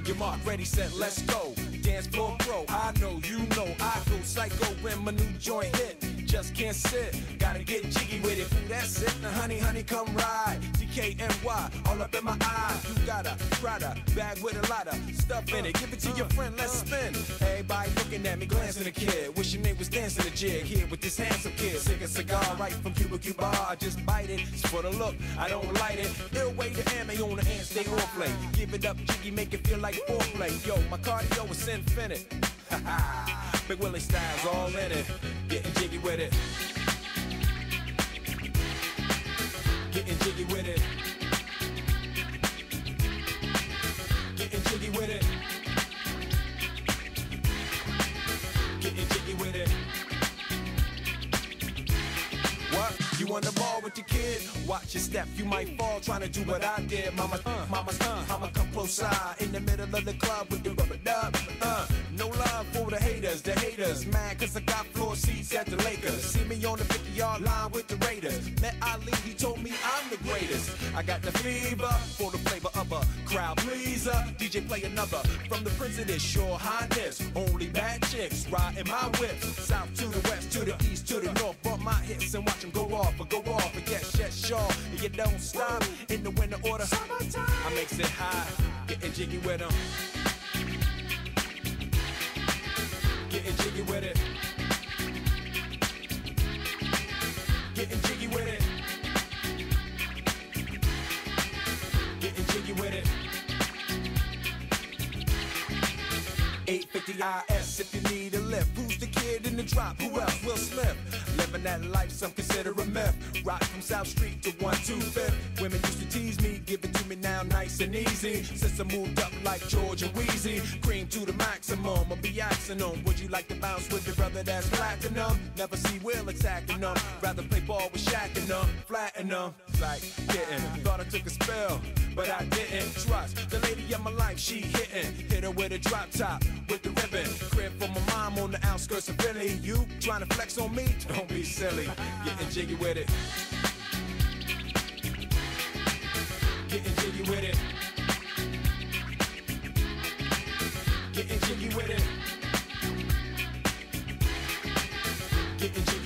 on your mark, ready, set, let's go. Dance floor pro, I know, you know, I go psycho when my new joint hit. Just can't sit, gotta get jiggy with it. That's it, now honey, honey, come ride. DKNY, all up in my eyes. You got a Prada bag with a lot of stuff in it. Give it to your friend, let's spin. Everybody looking at me, glancing a kid. Dancing a jig here with this handsome kid. Sick a cigar right from Cuba Cuba. I just bite it. It's for the look, I don't light it. Ill way to ammo on the hand, stay on play. Give it up, jiggy, make it feel like foreplay. Yo, my cardio is infinite. Big Willie style's all in it. Getting jiggy with it. Getting jiggy with it. On the ball with your kid? Watch your step, you might fall trying to do what I did. Mama, uh, mama, uh, mama, come close side in the middle of the club with the rubber dub. Uh, no love for the haters, the haters. Mad cause I got floor seats at the Lakers. See me on the 50 yard line with the Raiders. Met Ali, he told me I'm the greatest. I got the fever for the flavor of a crowd pleaser. DJ play another from the this, your highness. Only bad chicks riding my whip. South to the west, to the east, to the north. Bump my hips and watch them go off or go off. And yes, yes, sure. And you don't stop in the winter order. I makes it high, getting jiggy with them. Getting jiggy with it. 850 IS if you need a lift. Who's the kid in the drop? Who else? Will Smith. Living that life, some consider a myth. Rock from South Street to 125th. Women used to tease me, give it to me now nice and easy. Since I moved up like Georgia Wheezy, cream to the maximum. I'll be asking them, would you like to bounce with your brother that's platinum? Never see Will attacking them. Rather play ball with Shaq and them, flatten them. Like getting, thought I took a spell, but I didn't trust the lady of my life. She hitting, hit her with a drop top with the ribbon. Crib for my mom on the outskirts of Philly. You trying to flex on me? Don't be silly. Getting jiggy with it. Getting jiggy with it. Getting jiggy with it. Getting jiggy.